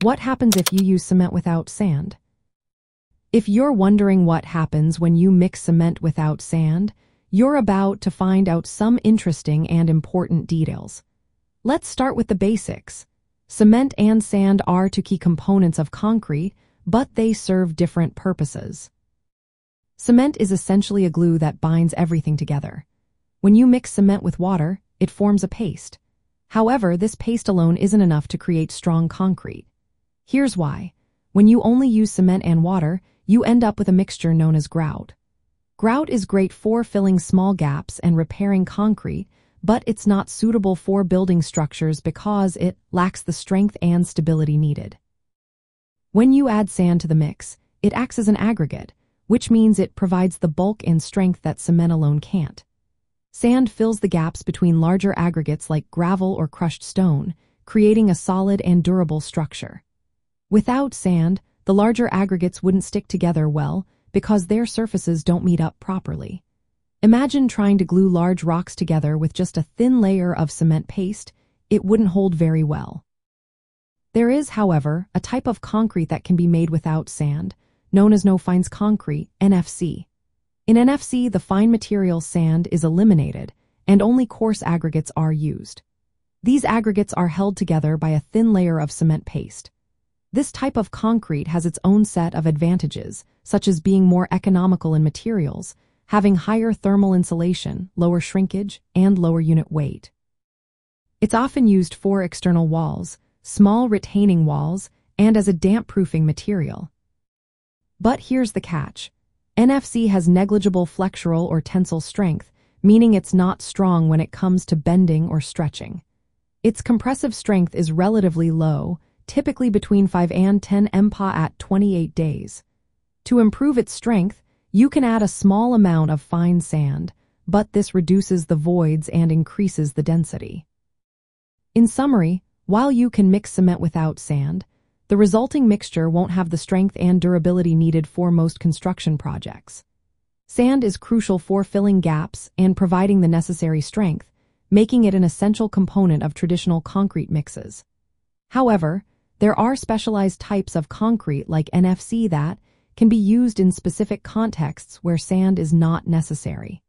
What happens if you use cement without sand? If you're wondering what happens when you mix cement without sand, you're about to find out some interesting and important details. Let's start with the basics. Cement and sand are two key components of concrete, but they serve different purposes. Cement is essentially a glue that binds everything together. When you mix cement with water, it forms a paste. However, this paste alone isn't enough to create strong concrete. Here's why. When you only use cement and water, you end up with a mixture known as grout. Grout is great for filling small gaps and repairing concrete, but it's not suitable for building structures because it lacks the strength and stability needed. When you add sand to the mix, it acts as an aggregate, which means it provides the bulk and strength that cement alone can't. Sand fills the gaps between larger aggregates like gravel or crushed stone, creating a solid and durable structure. Without sand, the larger aggregates wouldn't stick together well because their surfaces don't meet up properly. Imagine trying to glue large rocks together with just a thin layer of cement paste, it wouldn't hold very well. There is, however, a type of concrete that can be made without sand, known as no-fines concrete, NFC. In NFC, the fine material sand is eliminated, and only coarse aggregates are used. These aggregates are held together by a thin layer of cement paste. This type of concrete has its own set of advantages, such as being more economical in materials, having higher thermal insulation, lower shrinkage, and lower unit weight. It's often used for external walls, small retaining walls, and as a damp-proofing material. But here's the catch. NFC has negligible flexural or tensile strength, meaning it's not strong when it comes to bending or stretching. Its compressive strength is relatively low, typically between 5 and 10 MPa at 28 days. To improve its strength, you can add a small amount of fine sand, but this reduces the voids and increases the density. In summary, while you can mix cement without sand, the resulting mixture won't have the strength and durability needed for most construction projects. Sand is crucial for filling gaps and providing the necessary strength, making it an essential component of traditional concrete mixes. However, there are specialized types of concrete like NFC that can be used in specific contexts where sand is not necessary.